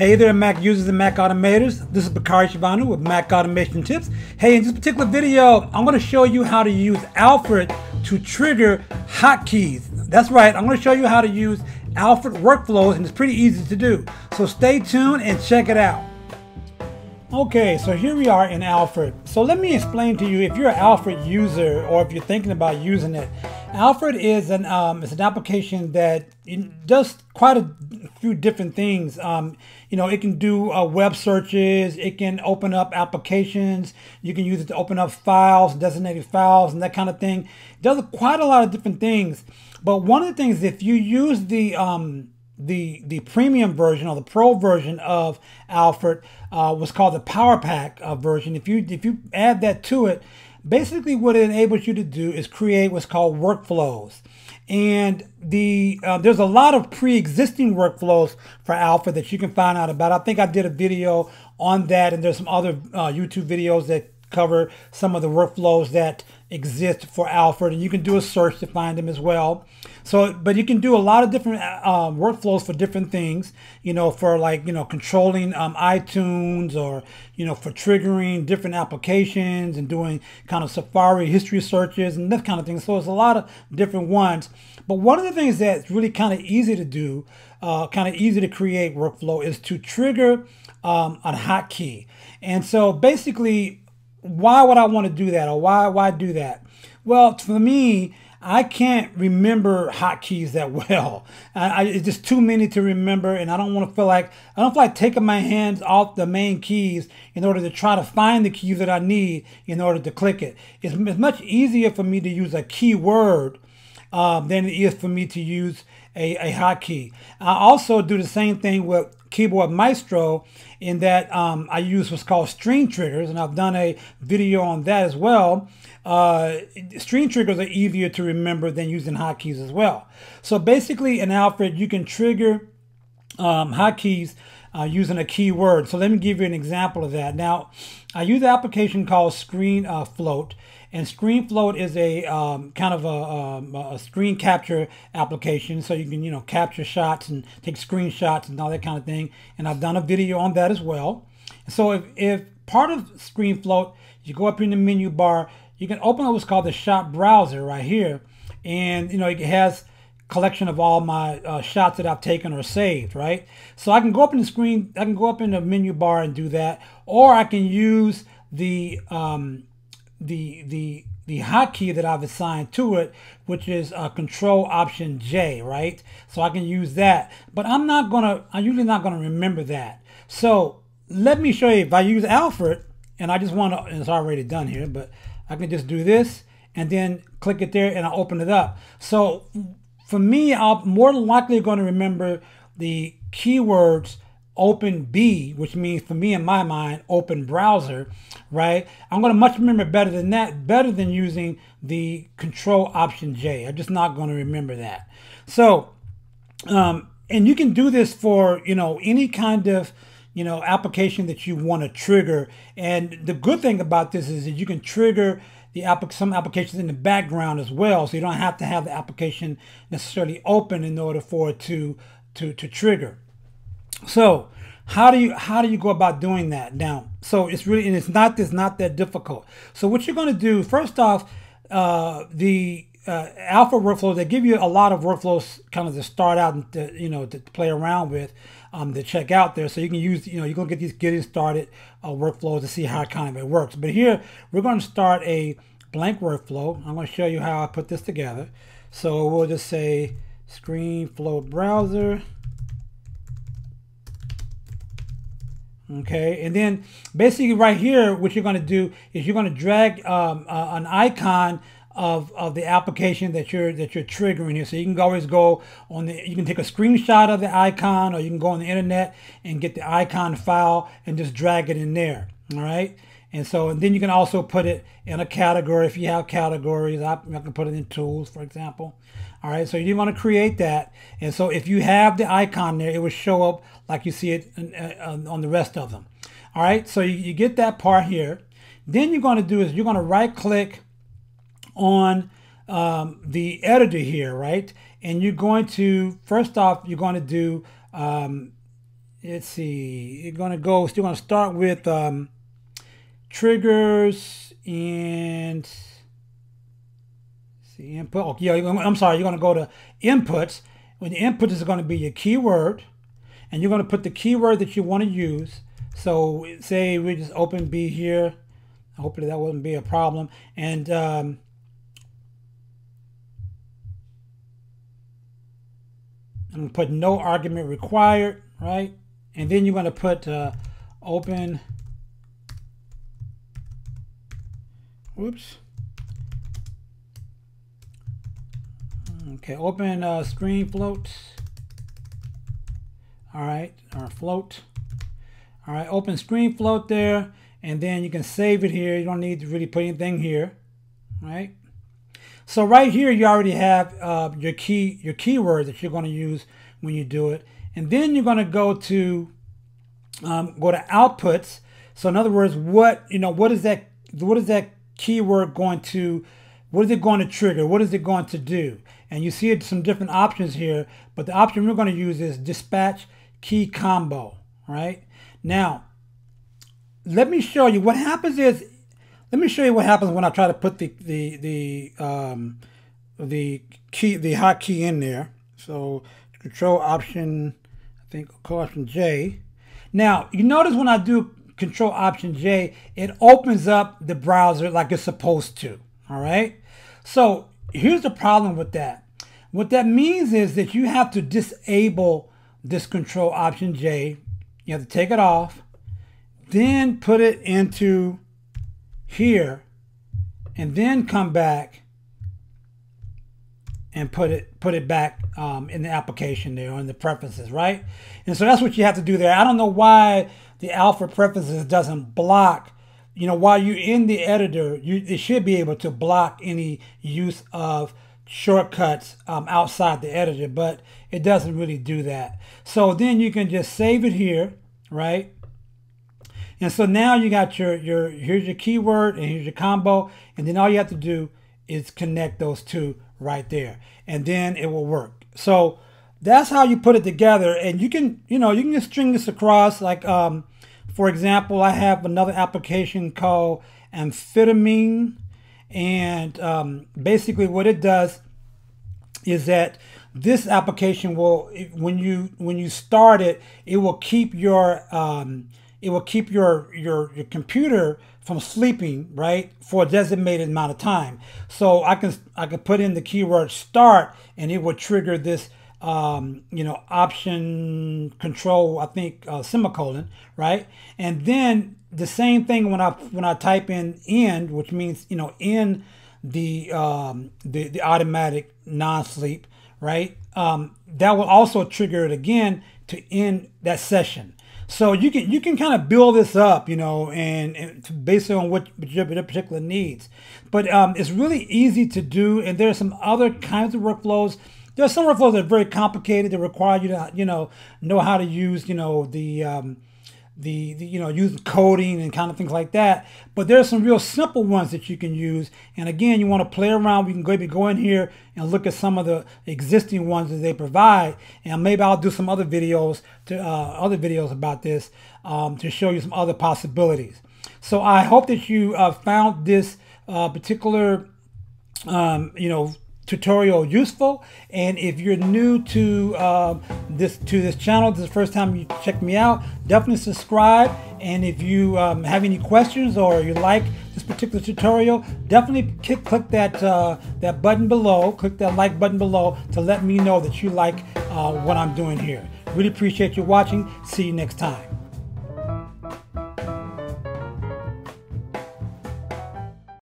Hey there, Mac users and Mac automators. This is Bakari Chavanu with Mac Automation Tips. Hey, in this particular video, I'm going to show you how to use Alfred to trigger hotkeys. That's right, I'm going to show you how to use Alfred workflows, and it's pretty easy to do. So stay tuned and check it out. Okay, so here we are in Alfred. So let me explain to you if you're an Alfred user or if you're thinking about using it. Alfred is an um, it's an application that does quite a few different things. Um, you know, it can do uh, web searches. It can open up applications. You can use it to open up files, designated files, and that kind of thing. It does quite a lot of different things. But one of the things, if you use the um, the the premium version or the pro version of Alfred, uh, was called the Power Pack uh, version. If you if you add that to it, Basically, what it enables you to do is create what's called workflows. And the uh, there's a lot of pre-existing workflows for Alfred that you can find out about. I think I did a video on that, and there's some other uh, YouTube videos that cover some of the workflows that exist for Alfred, and you can do a search to find them as well. So, but you can do a lot of different um, workflows for different things, you know, for like, you know, controlling um, iTunes or, you know, for triggering different applications and doing kind of Safari history searches and that kind of thing. So it's a lot of different ones. But one of the things that's really kind of easy to do, uh, kind of easy to create workflow is to trigger um, a hotkey. And so basically why would I want to do that or why why do that? Well, for me, I can't remember hotkeys that well. I, I, it's just too many to remember, and I don't want to feel like I don't feel like taking my hands off the main keys in order to try to find the keys that I need in order to click it. It's, it's much easier for me to use a keyword um, than it is for me to use a, a hotkey. I also do the same thing with Keyboard Maestro in that um, I use what's called string triggers, and I've done a video on that as well. Uh, string triggers are easier to remember than using hotkeys as well. So basically, in Alfred, you can trigger um, hotkeys uh, using a keyword. So let me give you an example of that. Now, I use an application called Screen uh, Float, and Screenfloat is a um, kind of a, um, a, screen capture application, so you can you know capture shots and take screenshots and all that kind of thing. And I've done a video on that as well. So if, if part of Screenfloat, you go up in the menu bar, you can open what's called the shot browser right here, and you know it has collection of all my uh, shots that I've taken or saved, right? So I can go up in the screen, I can go up in the menu bar and do that, or I can use the um, the the the hotkey that I've assigned to it, which is uh, Control Option J, right? So I can use that, but I'm not gonna, I'm usually not gonna remember that. So let me show you, if I use Alfred, and I just wanna, it's already done here, but I can just do this, and then click it there, and I'll open it up. So for me, I'm more likely gonna remember the keywords open B, which means for me in my mind, open browser, right? I'm going to much remember better than that, better than using the control option J. I'm just not going to remember that. So, um, and you can do this for, you know, any kind of, you know, application that you want to trigger. And the good thing about this is that you can trigger the app some applications in the background as well. So you don't have to have the application necessarily open in order for it to, to, to trigger. So how do you how do you go about doing that now? So it's really and it's not it's not that difficult. So what you're going to do first off, uh, the uh, Alfred workflows they give you a lot of workflows kind of to start out and to, you know to play around with um, to check out there. So you can use you know you're gonna get these getting started uh, workflows to see how kind of it works. But here we're going to start a blank workflow. I'm going to show you how I put this together. So we'll just say screen flow browser. okay and then basically right here what you're going to do is you're going to drag um, uh, an icon of, of the application that you're that you're triggering here so you can always go on the you can take a screenshot of the icon or you can go on the internet and get the icon file and just drag it in there all right and so and then you can also put it in a category if you have categories I, I can put it in tools for example all right, so you want to create that. And so if you have the icon there, it will show up like you see it uh, on the rest of them. All right, so you, you get that part here. Then you're going to do is you're going to right click on um, the editor here, right? And you're going to, first off, you're going to do um, let's see, you're going to go, still going to start with um, triggers and see input. Oh, yeah, I'm sorry, you're going to go to inputs. When the input is going to be your keyword, and you're going to put the keyword that you want to use. So say we just open B here. Hopefully that wouldn't be a problem. And um, I'm to put no argument required, right? And then you're to put uh, open, whoops. Okay, open uh, screen float. All right, or float. All right, open screen float there, and then you can save it here. You don't need to really put anything here, right? So right here, you already have uh, your key, your keyword that you're going to use when you do it. And then you're going to go to um, go to outputs. So in other words, what you know, what is that? What is that keyword going to? What is it going to trigger? What is it going to do? And you see some different options here, but the option we're going to use is dispatch key combo. Right now, let me show you what happens is. Let me show you what happens when I try to put the the the um, the key the hotkey in there. So Control Option, I think Option J. Now, you notice when I do Control Option J, it opens up the browser like it's supposed to, all right? So here's the problem with that. What that means is that you have to disable this Control Option J. You have to take it off, then put it into here, and then come back and put it put it back um, in the application there in the preferences, right? And so that's what you have to do there. I don't know why the Alfred preferences doesn't block. You know, while you're in the editor, you it should be able to block any use of shortcuts um, outside the editor, but it doesn't really do that. So then you can just save it here, right? And so now you got your your here's your keyword and here's your combo, and then all you have to do is connect those two right there and then it will work. So that's how you put it together and you can you know you can just string this across. Like um, for example i have another application called amphetamine and um, basically what it does is that this application will when you when you start it it will keep your um, it will keep your your your computer from sleeping, right, for a designated amount of time. So I can I can put in the keyword start, and it will trigger this, um, you know, option control. I think uh, semicolon, right, and then the same thing when I when I type in end, which means you know in the um, the, the automatic non-sleep, right? Um, that will also trigger it again to end that session. So you can you can kind of build this up, you know, and, and based on what your, particular needs. But um, it's really easy to do, and there are some other kinds of workflows. There are some workflows that are very complicated that require you to you know know how to use you know the um, the, the, you know use coding and kind of things like that. But there's some real simple ones that you can use. And again you want to play around. We can maybe go in here and look at some of the existing ones that they provide. And maybe I'll do some other videos to uh, other videos about this um, to show you some other possibilities. So I hope that you uh, found this uh, particular um, you know tutorial useful. And if you're new to uh, this to this channel this is the first time you check me out definitely subscribe. And if you um, have any questions or you like this particular tutorial definitely click, click that uh, that button below click that like button below to let me know that you like uh, what I'm doing here. Really appreciate you watching. See you next time